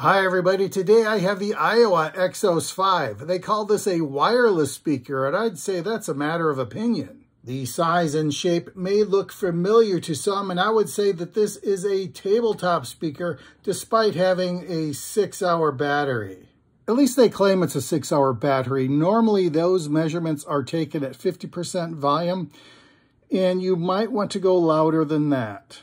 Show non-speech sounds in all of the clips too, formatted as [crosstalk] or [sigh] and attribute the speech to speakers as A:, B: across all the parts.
A: Hi everybody, today I have the Aiwa Exos 5. They call this a wireless speaker and I'd say that's a matter of opinion. The size and shape may look familiar to some and I would say that this is a tabletop speaker despite having a six hour battery. At least they claim it's a six hour battery. Normally those measurements are taken at 50% volume and you might want to go louder than that.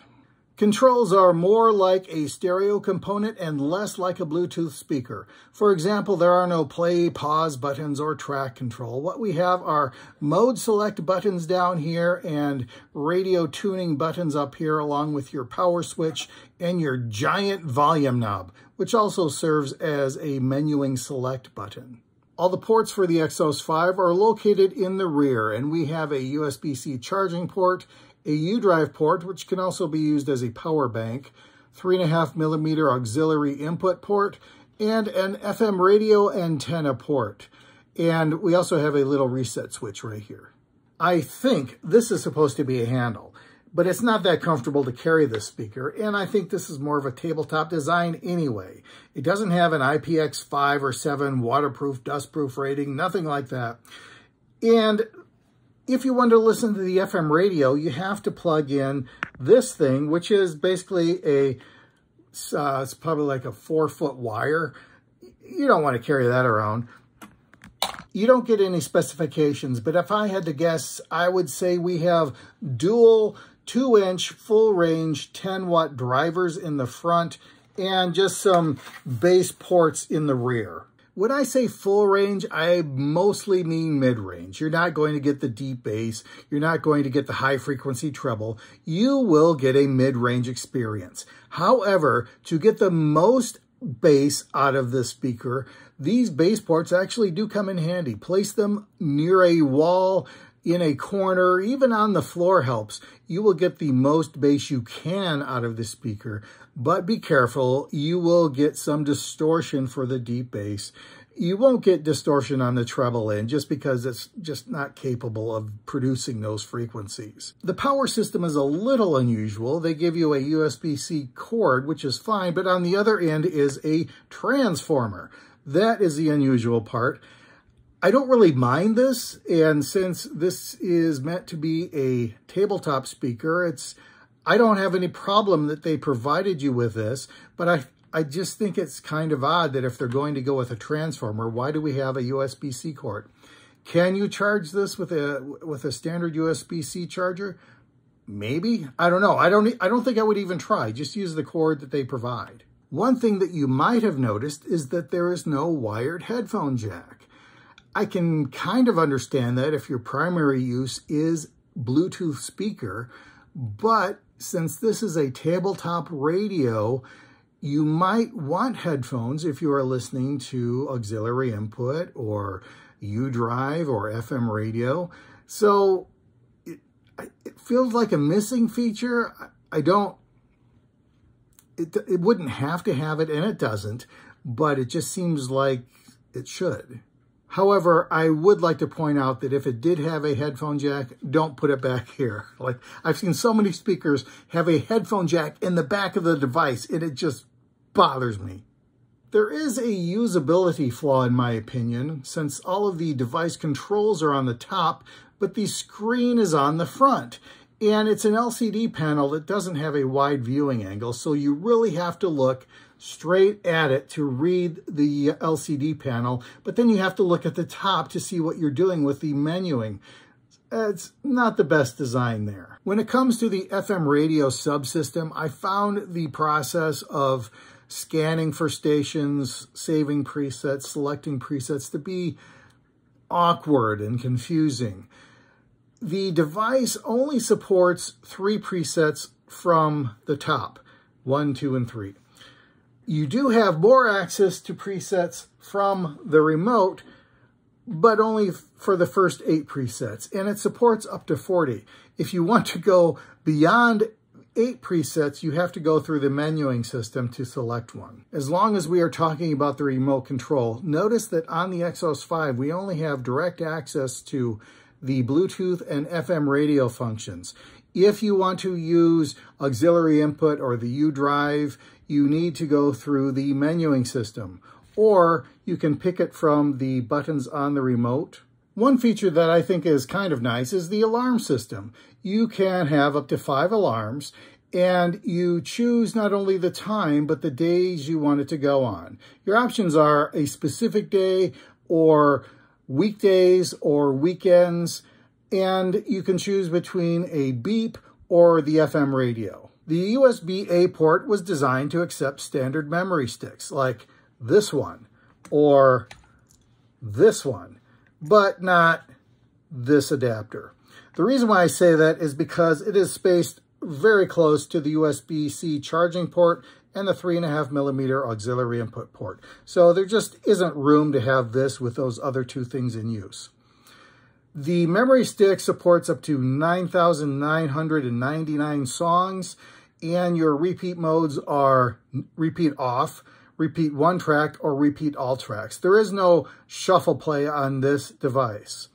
A: Controls are more like a stereo component and less like a Bluetooth speaker. For example, there are no play, pause buttons, or track control. What we have are mode select buttons down here and radio tuning buttons up here along with your power switch and your giant volume knob, which also serves as a menuing select button. All the ports for the Exos 5 are located in the rear, and we have a USB-C charging port, a U-drive port, which can also be used as a power bank, 3.5 millimeter auxiliary input port, and an FM radio antenna port. And we also have a little reset switch right here. I think this is supposed to be a handle but it's not that comfortable to carry this speaker, and I think this is more of a tabletop design anyway. It doesn't have an IPX5 or 7 waterproof, dustproof rating, nothing like that. And if you want to listen to the FM radio, you have to plug in this thing, which is basically a, uh, it's probably like a four foot wire. You don't want to carry that around. You don't get any specifications, but if I had to guess, I would say we have dual 2-inch full range 10 watt drivers in the front and just some bass ports in the rear. When I say full range, I mostly mean mid-range. You're not going to get the deep bass. You're not going to get the high frequency treble. You will get a mid-range experience. However, to get the most bass out of the speaker, these bass ports actually do come in handy. Place them near a wall, in a corner, even on the floor helps. You will get the most bass you can out of the speaker, but be careful, you will get some distortion for the deep bass. You won't get distortion on the treble end just because it's just not capable of producing those frequencies. The power system is a little unusual. They give you a USB-C cord, which is fine, but on the other end is a transformer. That is the unusual part. I don't really mind this, and since this is meant to be a tabletop speaker, it's I don't have any problem that they provided you with this, but I I just think it's kind of odd that if they're going to go with a transformer, why do we have a USB-C cord? Can you charge this with a with a standard USB-C charger? Maybe. I don't know. I don't I don't think I would even try. Just use the cord that they provide. One thing that you might have noticed is that there is no wired headphone jack. I can kind of understand that if your primary use is Bluetooth speaker, but since this is a tabletop radio, you might want headphones if you are listening to auxiliary input or U-Drive or FM radio. So it, it, feels like a missing feature. I don't, it, it wouldn't have to have it and it doesn't, but it just seems like it should. However, I would like to point out that if it did have a headphone jack, don't put it back here. [laughs] Like I've seen so many speakers have a headphone jack in the back of the device and it just bothers me. There is a usability flaw in my opinion, since all of the device controls are on the top, but the screen is on the front. And it's an LCD panel that doesn't have a wide viewing angle, so you really have to look straight at it to read the LCD panel, but then you have to look at the top to see what you're doing with the menuing. It's not the best design there. When it comes to the FM radio subsystem, I found the process of scanning for stations, saving presets, selecting presets to be awkward and confusing. The device only supports three presets from the top, one, two, and three. You do have more access to presets from the remote, but only for the first eight presets, and it supports up to 40. If you want to go beyond eight presets, you have to go through the menuing system to select one. As long as we are talking about the remote control, notice that on the Exos 5, we only have direct access to the Bluetooth and FM radio functions. If you want to use auxiliary input or the U drive, you need to go through the menuing system, or you can pick it from the buttons on the remote. One feature that I think is kind of nice is the alarm system. You can have up to five alarms, and you choose not only the time, but the days you want it to go on. Your options are a specific day or weekdays or weekends, and you can choose between a beep or the FM radio. The USB-A port was designed to accept standard memory sticks like this one or this one, but not this adapter. The reason why I say that is because it is spaced very close to the USB-C charging port and the three and a half millimeter auxiliary input port. So there just isn't room to have this with those other two things in use. The memory stick supports up to 9,999 songs, and your repeat modes are repeat off, repeat one track, or repeat all tracks. There is no shuffle play on this device.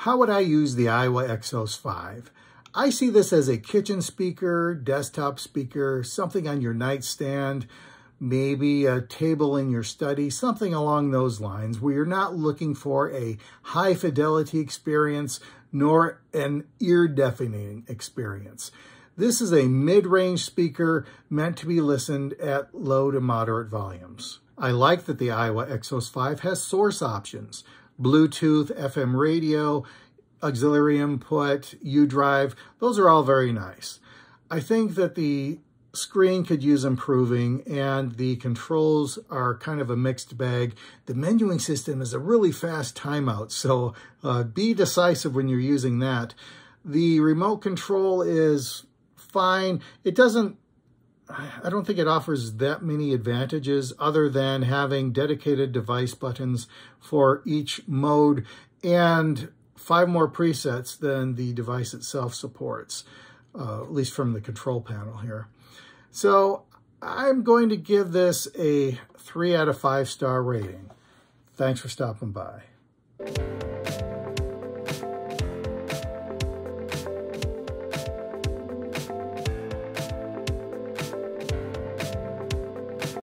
A: How would I use the Aiwa Exos 5? I see this as a kitchen speaker, desktop speaker, something on your nightstand, maybe a table in your study, something along those lines where you're not looking for a high fidelity experience nor an ear deafening experience. This is a mid-range speaker meant to be listened at low to moderate volumes. I like that the Aiwa Exos 5 has source options, Bluetooth, FM radio, auxiliary input, U-drive, those are all very nice. I think that the screen could use improving and the controls are kind of a mixed bag. The menuing system is a really fast timeout, so uh, be decisive when you're using that. The remote control is fine. It doesn't I don't think it offers that many advantages other than having dedicated device buttons for each mode and five more presets than the device itself supports, uh, at least from the control panel here. So I'm going to give this a three out of five star rating. Thanks for stopping by.